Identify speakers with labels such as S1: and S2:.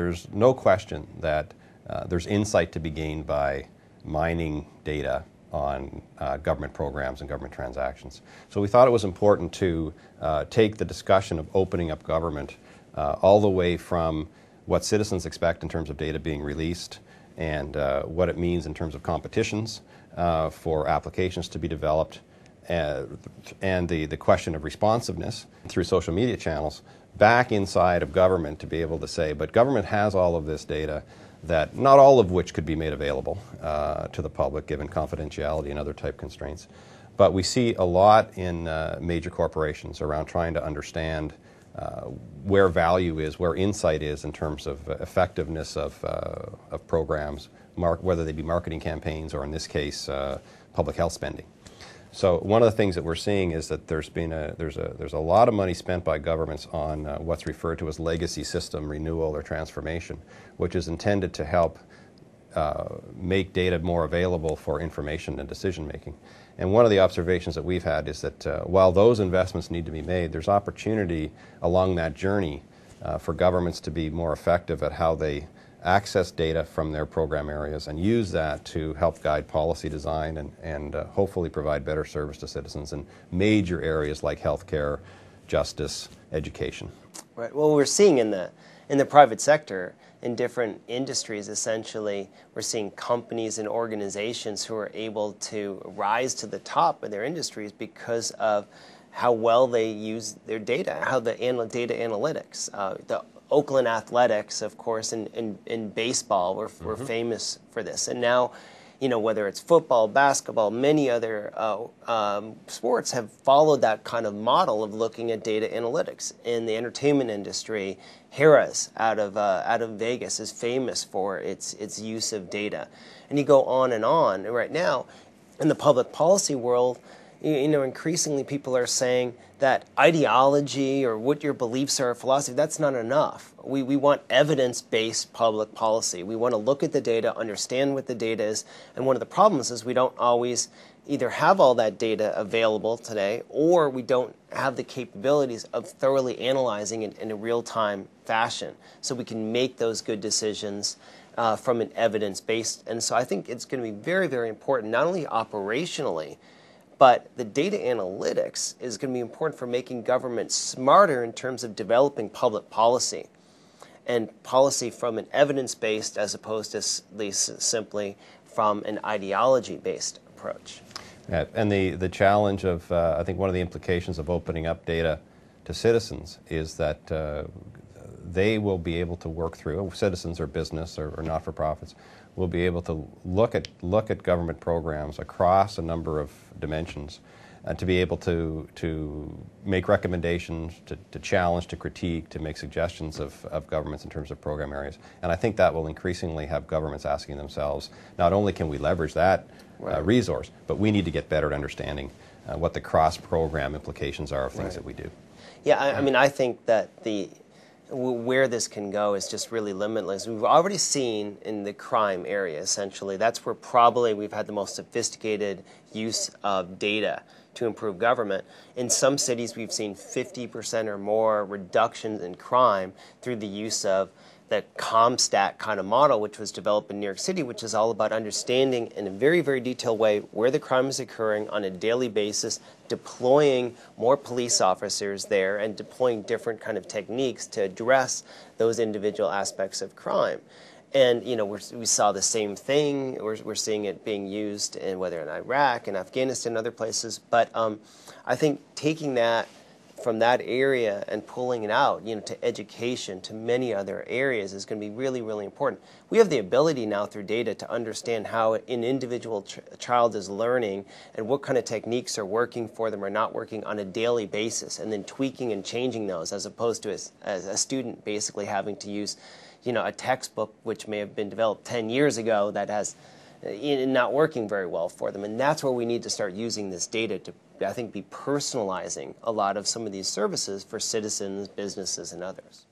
S1: there's no question that uh, there's insight to be gained by mining data on uh, government programs and government transactions. So we thought it was important to uh, take the discussion of opening up government uh, all the way from what citizens expect in terms of data being released and uh, what it means in terms of competitions uh, for applications to be developed and the, the question of responsiveness through social media channels back inside of government to be able to say, but government has all of this data that not all of which could be made available uh, to the public given confidentiality and other type constraints. But we see a lot in uh, major corporations around trying to understand uh, where value is, where insight is in terms of effectiveness of, uh, of programs, whether they be marketing campaigns or in this case, uh, public health spending. So one of the things that we're seeing is that there's been a there's a there's a lot of money spent by governments on uh, what's referred to as legacy system renewal or transformation, which is intended to help uh, make data more available for information and decision making. And one of the observations that we've had is that uh, while those investments need to be made, there's opportunity along that journey uh, for governments to be more effective at how they access data from their program areas and use that to help guide policy design and, and uh, hopefully provide better service to citizens in major areas like healthcare, justice, education.
S2: Right. Well, we're seeing in the in the private sector in different industries essentially we're seeing companies and organizations who are able to rise to the top of their industries because of how well they use their data, how the data analytics. Uh, the Oakland Athletics, of course, in, in, in baseball, were, were mm-hmm. famous for this. And now, you know, whether it's football, basketball, many other uh, um, sports have followed that kind of model of looking at data analytics. In the entertainment industry, Harrah's out of uh, out of Vegas is famous for its its use of data, and you go on and on. And right now, in the public policy world, you know, increasingly people are saying that ideology or what your beliefs are, philosophy, that's not enough. We, we want evidence based public policy. We want to look at the data, understand what the data is. And one of the problems is we don't always either have all that data available today or we don't have the capabilities of thoroughly analyzing it in a real time fashion so we can make those good decisions. Uh, from an evidence based. And so I think it's going to be very, very important, not only operationally, but the data analytics is going to be important for making government smarter in terms of developing public policy and policy from an evidence based as opposed to simply from an ideology based approach.
S1: Yeah, and the, the challenge of, uh, I think one of the implications of opening up data to citizens is that uh, they will be able to work through, citizens or business or, or not for profits, will be able to look at, look at government programs across a number of dimensions uh, to be able to, to make recommendations, to, to challenge, to critique, to make suggestions of, of governments in terms of program areas. And I think that will increasingly have governments asking themselves not only can we leverage that uh, right. uh, resource, but we need to get better at understanding uh, what the cross program implications are of things right. that we do.
S2: Yeah, I, I mean, I think that the where this can go is just really limitless. We've already seen in the crime area, essentially, that's where probably we've had the most sophisticated use of data to improve government. In some cities, we've seen 50% or more reductions in crime through the use of the CompStat kind of model, which was developed in New York City, which is all about understanding in a very, very detailed way where the crime is occurring on a daily basis, deploying more police officers there, and deploying different kind of techniques to address those individual aspects of crime. And you know we saw the same thing. We're, we're seeing it being used in whether in Iraq and Afghanistan and other places. But um, I think taking that from that area and pulling it out, you know, to education, to many other areas is going to be really, really important. We have the ability now through data to understand how an individual ch- child is learning and what kind of techniques are working for them or not working on a daily basis, and then tweaking and changing those, as opposed to as, as a student basically having to use, you know, a textbook which may have been developed 10 years ago that has uh, not working very well for them. And that's where we need to start using this data to I think, be personalizing a lot of some of these services for citizens, businesses, and others.